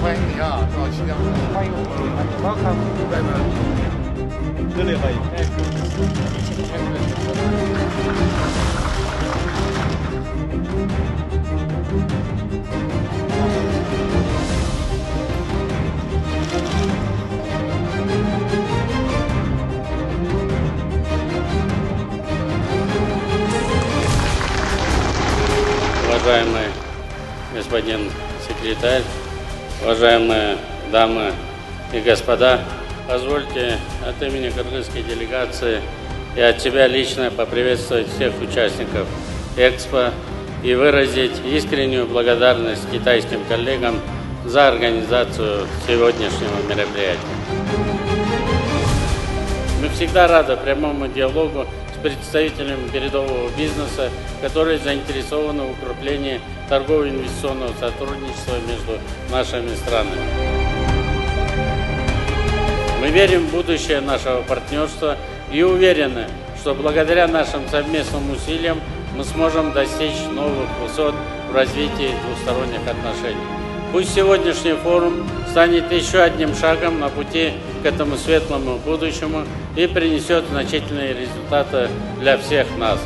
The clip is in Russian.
非常欢迎你啊，到新疆。欢迎你，welcome。拜拜。热烈欢迎。Уважаемый господин секретарь, уважаемые дамы и господа, позвольте от имени кыргызской делегации и от себя лично поприветствовать всех участников Экспо и выразить искреннюю благодарность китайским коллегам за организацию сегодняшнего мероприятия. Мы всегда рады прямому диалогу представителями передового бизнеса, которые заинтересованы в укреплении торгово-инвестиционного сотрудничества между нашими странами. Мы верим в будущее нашего партнерства и уверены, что благодаря нашим совместным усилиям мы сможем достичь новых высот в развитии двусторонних отношений. Пусть сегодняшний форум станет еще одним шагом на пути к этому светлому будущему и принесет значительные результаты для всех нас.